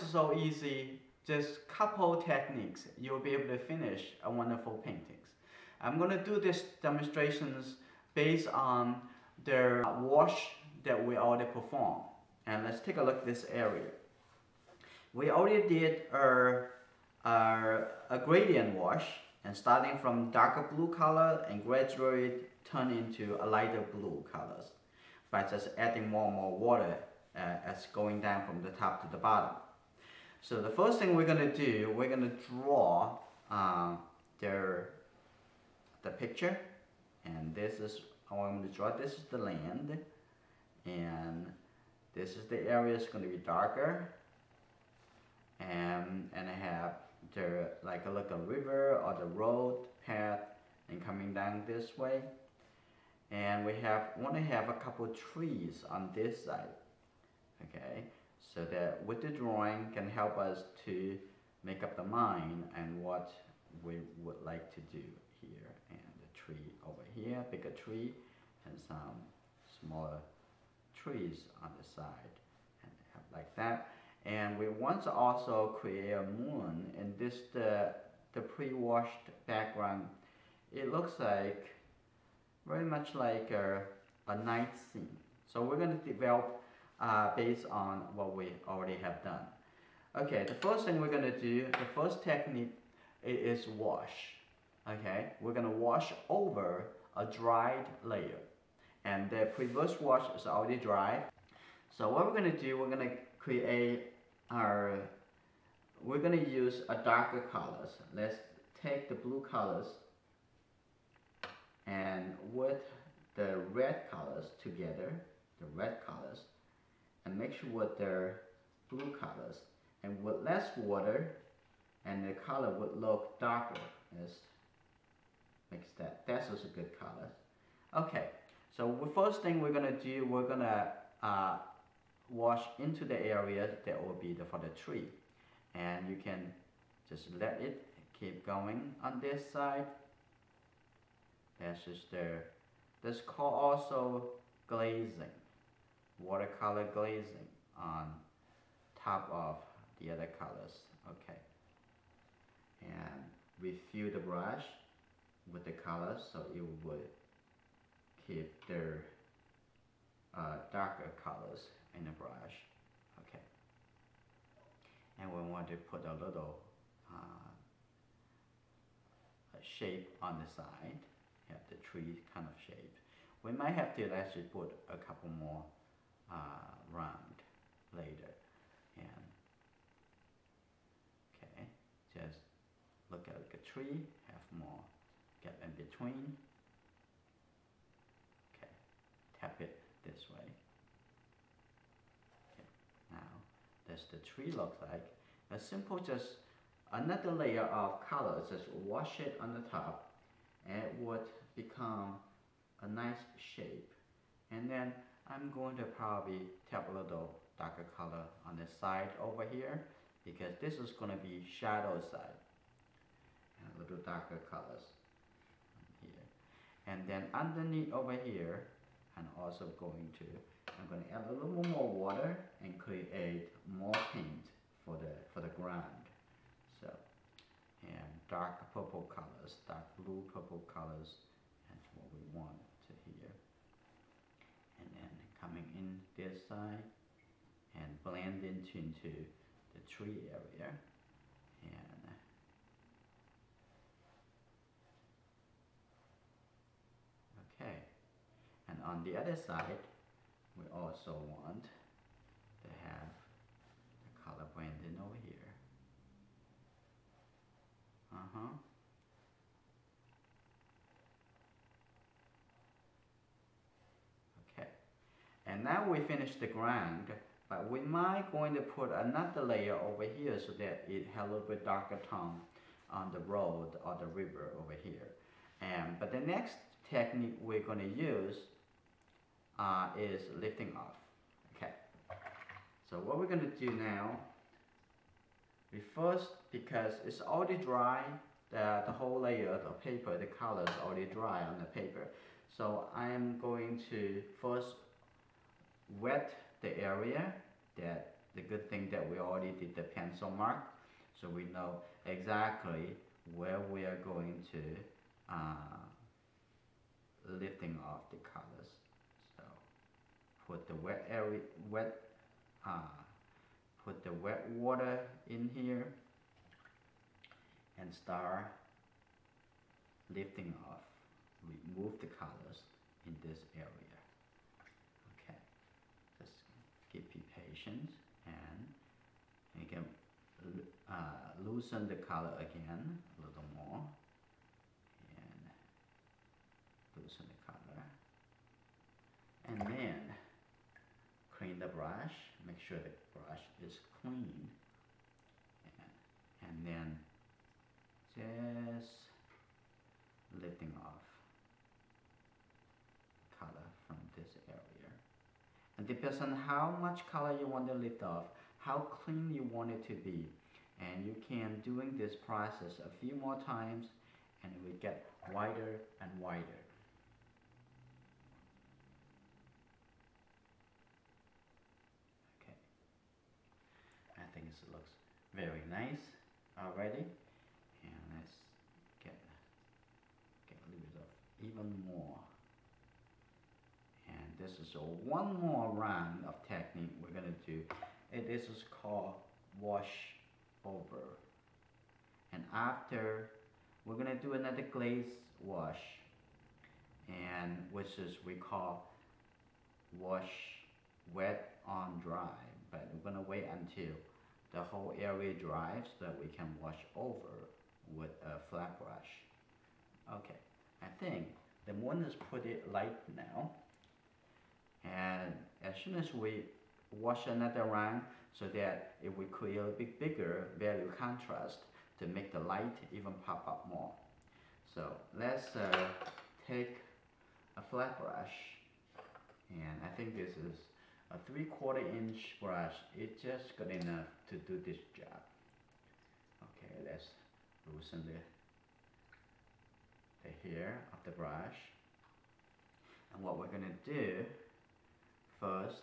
is so easy, just couple techniques, you'll be able to finish a wonderful paintings. I'm going to do these demonstrations based on the wash that we already performed. And let's take a look at this area. We already did a, a, a gradient wash and starting from darker blue color and gradually turn into a lighter blue colors by just adding more and more water uh, as going down from the top to the bottom. So the first thing we're going to do, we're going to draw uh, their, the picture. And this is how I'm to draw. This is the land. And this is the area going to be darker. And, and I have the like a, like a river or the road path and coming down this way. And we have want to have a couple trees on this side. Okay so that with the drawing can help us to make up the mind and what we would like to do here. And the tree over here bigger tree and some smaller trees on the side and like that. And we want to also create a moon and this the the pre-washed background it looks like very much like a, a night scene. So we're going to develop uh, based on what we already have done. Okay the first thing we're going to do the first technique is wash. Okay we're going to wash over a dried layer. And the previous wash is already dry. So what we're going to do we're going to create our, we're going to use a darker colors. Let's take the blue colors and with the red colors together, the red colors, and make sure with the blue colors. And with less water, and the color would look darker. This makes that, that's also a good color. Okay, so the first thing we're gonna do, we're gonna uh, wash into the area that will be the, for the tree and you can just let it keep going on this side that's just there this called also glazing watercolor glazing on top of the other colors okay and we fill the brush with the colors so it would keep their uh, darker colors in the brush. Okay. And we want to put a little uh, shape on the side, have the tree kind of shape. We might have to actually put a couple more round later. And okay, just look at the tree, have more get in between. Okay, tap it this way. as the tree looks like. A simple just another layer of color, just wash it on the top and it would become a nice shape. And then I'm going to probably tap a little darker color on the side over here because this is going to be shadow side and a little darker colors here. And then underneath over here, I'm also going to I'm going to add a little more water and create more paint for the for the ground. So, and dark purple colors, dark blue purple colors, that's what we want to here. And then coming in this side and blend into, into the tree area. And okay. And on the other side, we also want to have the color blending over here. Uh-huh. Okay. And now we finish the ground, but we might going to put another layer over here so that it has a little bit darker tone on the road or the river over here. And, but the next technique we're going to use uh, is lifting off. Okay. So what we're going to do now, we first, because it's already dry, the, the whole layer of paper, the color is already dry on the paper. So I am going to first wet the area that the good thing that we already did the pencil mark, so we know exactly where we are going to uh, lifting off the colors. So put the wet area, wet, uh, put the wet water in here and start lifting off. Remove the colors in this area. Okay, just keep and you can uh, loosen the color again a little more and loosen the color. And then clean the brush make sure the brush is clean and, and then just lifting off color from this area and depends on how much color you want to lift off how clean you want it to be. And you can doing this process a few more times and it will get wider and wider. Okay. I think it looks very nice already. And let's get get a little bit of even more this is one more round of technique we're gonna do. It this is called wash over. And after we're gonna do another glaze wash. And which is we call wash wet on dry. But we're gonna wait until the whole area dries so that we can wash over with a flat brush. Okay I think the moon is pretty light now and as soon as we wash another round so that it will create a bit bigger value contrast to make the light even pop up more. So let's uh, take a flat brush and I think this is a three quarter inch brush. It's just good enough to do this job. Okay, let's loosen the, the hair of the brush. And what we're gonna do first,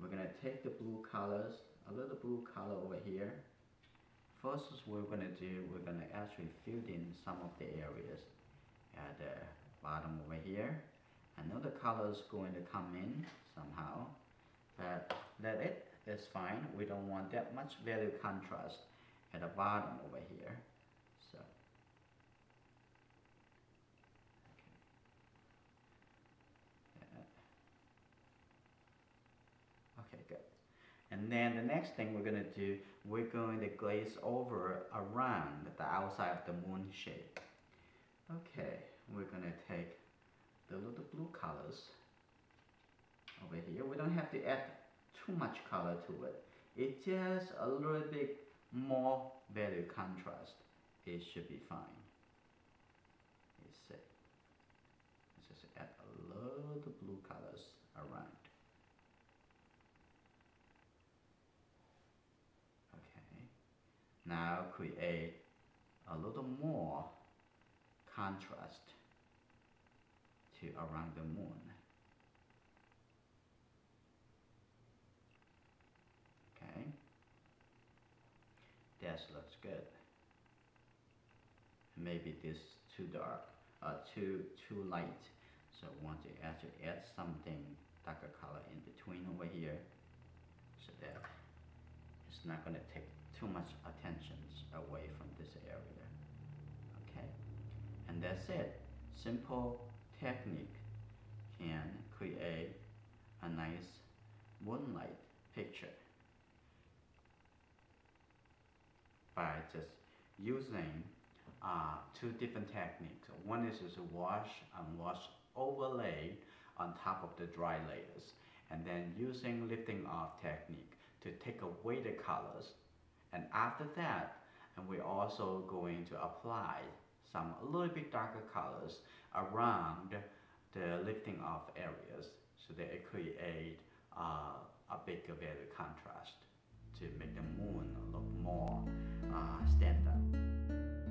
we're gonna take the blue colors a little blue color over here. First what we're going to do, we're to actually fill in some of the areas at the bottom over here. Another color is going to come in somehow, but let it, it's fine. We don't want that much value contrast at the bottom over here. So, okay. Okay, good. And then the next thing we're going to do, we're going to glaze over around the outside of the moon shape. Okay, we're going to take the little blue colors over here. We don't have to add too much color to it. It's just a little bit more value contrast. It should be fine. Let's see. Let's just add a little blue colors around. Now create a little more contrast to around the moon. Okay, that looks good. Maybe this too dark, uh, too too light. So I want to actually add something darker color in between over here, so that it's not going to take too much attention away from this area. Okay, and that's it. Simple technique can create a nice moonlight picture by just using uh, two different techniques. One is, is a wash and wash overlay on top of the dry layers and then using lifting off technique to take away the colors and after that, and we're also going to apply some a little bit darker colors around the lifting off areas so that it create uh, a bigger value contrast to make the moon look more uh, stand up.